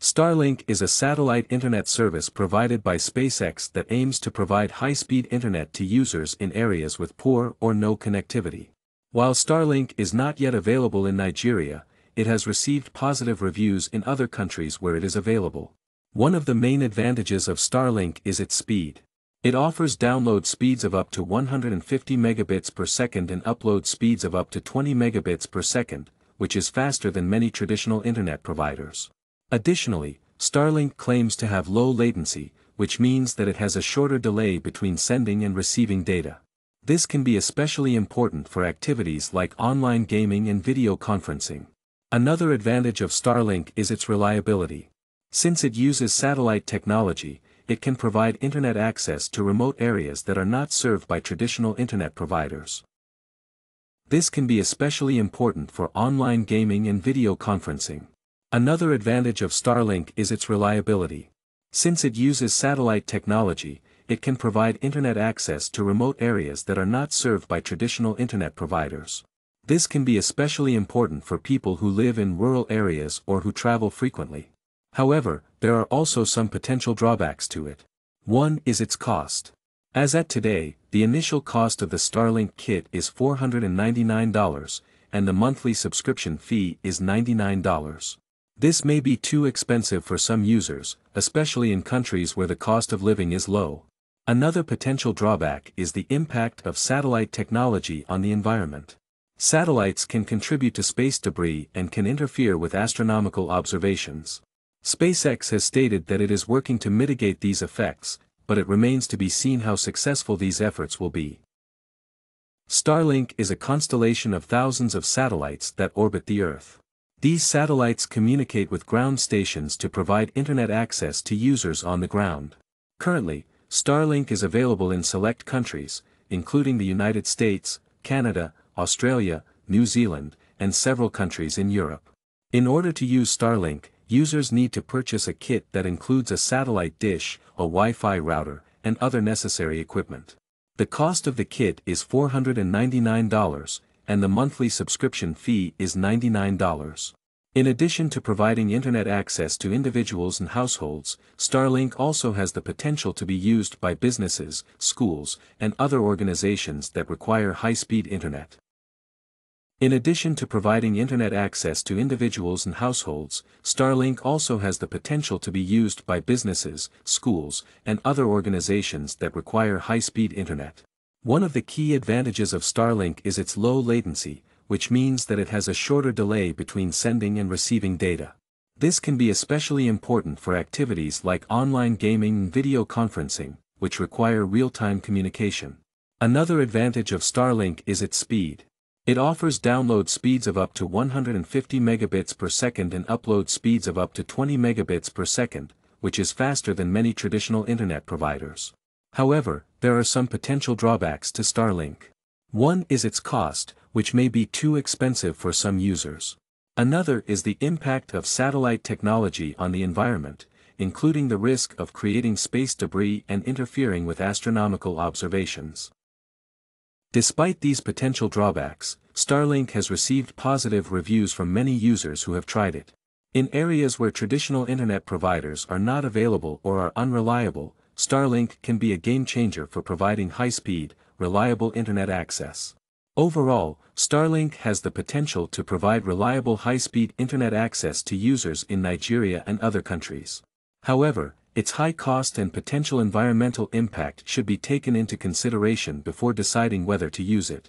Starlink is a satellite internet service provided by SpaceX that aims to provide high-speed internet to users in areas with poor or no connectivity. While Starlink is not yet available in Nigeria, it has received positive reviews in other countries where it is available. One of the main advantages of Starlink is its speed. It offers download speeds of up to 150 megabits per second and upload speeds of up to 20 megabits per second, which is faster than many traditional internet providers. Additionally, Starlink claims to have low latency, which means that it has a shorter delay between sending and receiving data. This can be especially important for activities like online gaming and video conferencing. Another advantage of Starlink is its reliability. Since it uses satellite technology, it can provide internet access to remote areas that are not served by traditional internet providers. This can be especially important for online gaming and video conferencing. Another advantage of Starlink is its reliability. Since it uses satellite technology, it can provide internet access to remote areas that are not served by traditional internet providers. This can be especially important for people who live in rural areas or who travel frequently. However, there are also some potential drawbacks to it. One is its cost. As at today, the initial cost of the Starlink kit is $499, and the monthly subscription fee is $99. This may be too expensive for some users, especially in countries where the cost of living is low. Another potential drawback is the impact of satellite technology on the environment. Satellites can contribute to space debris and can interfere with astronomical observations. SpaceX has stated that it is working to mitigate these effects, but it remains to be seen how successful these efforts will be. Starlink is a constellation of thousands of satellites that orbit the Earth. These satellites communicate with ground stations to provide internet access to users on the ground. Currently, Starlink is available in select countries, including the United States, Canada, Australia, New Zealand, and several countries in Europe. In order to use Starlink, users need to purchase a kit that includes a satellite dish, a Wi-Fi router, and other necessary equipment. The cost of the kit is $499, and the monthly subscription fee is $99. In addition to providing internet access to individuals and households, Starlink also has the potential to be used by businesses, schools, and other organizations that require high-speed internet. In addition to providing internet access to individuals and households, Starlink also has the potential to be used by businesses, schools, and other organizations that require high-speed internet. One of the key advantages of Starlink is its low latency, which means that it has a shorter delay between sending and receiving data. This can be especially important for activities like online gaming and video conferencing, which require real-time communication. Another advantage of Starlink is its speed. It offers download speeds of up to 150 megabits per second and upload speeds of up to 20 megabits per second, which is faster than many traditional internet providers. However, there are some potential drawbacks to Starlink. One is its cost, which may be too expensive for some users. Another is the impact of satellite technology on the environment, including the risk of creating space debris and interfering with astronomical observations. Despite these potential drawbacks, Starlink has received positive reviews from many users who have tried it. In areas where traditional internet providers are not available or are unreliable, Starlink can be a game changer for providing high-speed, reliable internet access. Overall, Starlink has the potential to provide reliable high-speed internet access to users in Nigeria and other countries. However, its high cost and potential environmental impact should be taken into consideration before deciding whether to use it.